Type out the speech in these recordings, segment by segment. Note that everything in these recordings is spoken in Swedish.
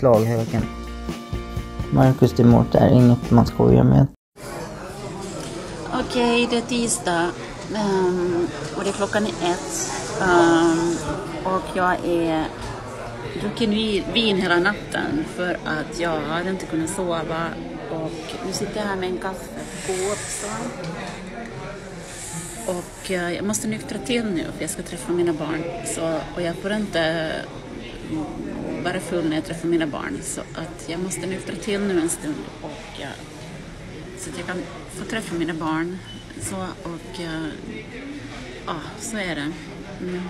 slaghögen. Marcus Demort är inget man skojar med. Okej, det är tisdag um, och det är klockan är ett. Um, och jag är druckit vin hela natten för att jag hade inte kunnat sova. Och nu sitter jag här med en kaffekopp också. Och uh, jag måste nyktra till nu för jag ska träffa mina barn. Så, och jag får inte bara full när jag träffar mina barn. Så att jag måste nyktra till nu en stund och, uh, så att jag kan få träffa mina barn. Så, och uh, ja, så är det. Mm.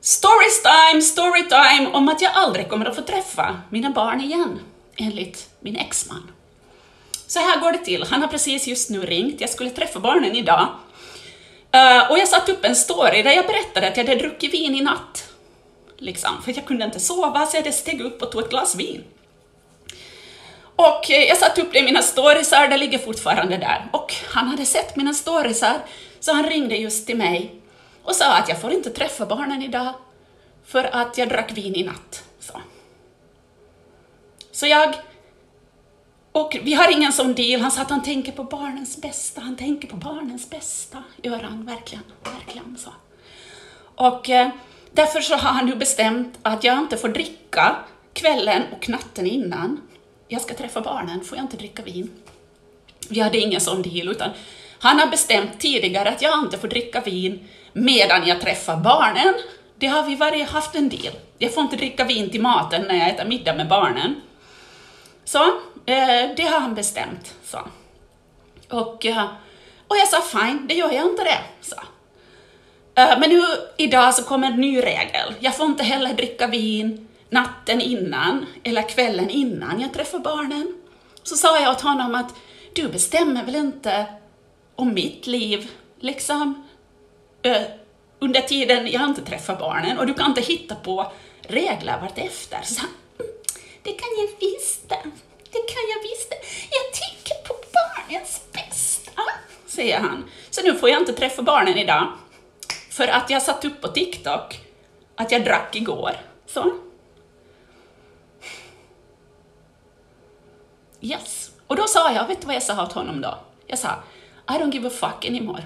Storytime, storytime om att jag aldrig kommer att få träffa mina barn igen, enligt min exman. Så här går det till. Han har precis just nu ringt. Jag skulle träffa barnen idag. Uh, och jag satte upp en story där jag berättade att jag hade druckit vin i natt. Liksom, för jag kunde inte sova, så jag steg upp och tog ett glas vin. Och eh, jag satte upp det i mina storiesar, det ligger fortfarande där. Och han hade sett mina storiesar, så han ringde just till mig och sa att jag får inte träffa barnen idag för att jag drack vin i natt. Så, så jag och vi har ingen sån deal. Han sa att han tänker på barnens bästa. Han tänker på barnens bästa, gör han verkligen. verkligen så. Och eh, därför så har han nu bestämt att jag inte får dricka kvällen och natten innan jag ska träffa barnen, får jag inte dricka vin. Vi hade ingen sån deal, utan han har bestämt tidigare att jag inte får dricka vin medan jag träffar barnen. Det har vi varit, haft en deal. Jag får inte dricka vin till maten när jag äter middag med barnen. Så, eh, det har han bestämt, så. Och, eh, och jag sa fine, det gör jag inte det, så. Eh, men nu idag så kommer en ny regel. Jag får inte heller dricka vin natten innan eller kvällen innan jag träffar barnen. Så sa jag åt honom att du bestämmer väl inte om mitt liv, liksom, eh, under tiden jag inte träffar barnen och du kan inte hitta på regler vartefter. Så mm, det kan jag visst det. kan jag visst Jag tänker på barnens bästa, säger han. Så nu får jag inte träffa barnen idag. För att jag satt upp på TikTok att jag drack igår. Så. Yes. Och då sa jag, vet du vad jag sa åt honom då? Jag sa, I don't give a fuck anymore.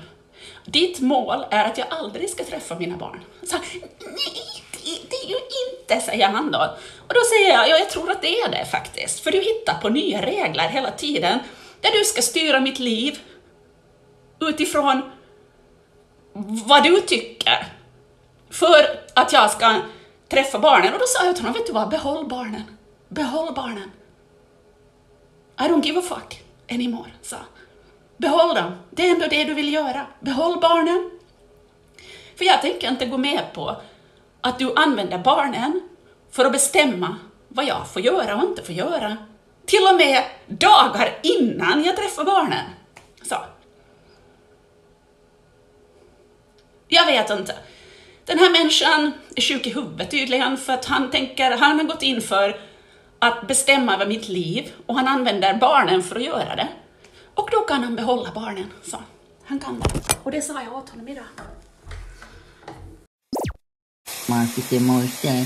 Ditt mål är att jag aldrig ska träffa mina barn. Så, nej, det är ju inte, säger han då. Och då säger jag, ja, jag tror att det är det faktiskt. För du hittar på nya regler hela tiden, där du ska styra mitt liv utifrån vad du tycker. För att jag ska träffa barnen. Och då sa jag till honom, vet du vad, behåll barnen. Behåll barnen. I don't give a fuck anymore, sa Behåll dem. Det är ändå det du vill göra. Behåll barnen. För jag tänker inte gå med på att du använder barnen för att bestämma vad jag får göra och inte får göra. Till och med dagar innan jag träffar barnen. Så. Jag vet inte. Den här människan är sjuk i huvudet tydligen, för att han tänker, han har gått in för att bestämma över mitt liv och han använder barnen för att göra det. Och då kan han behålla barnen. Så. Han kan det. Och det sa jag åt honom idag. Marcus i morse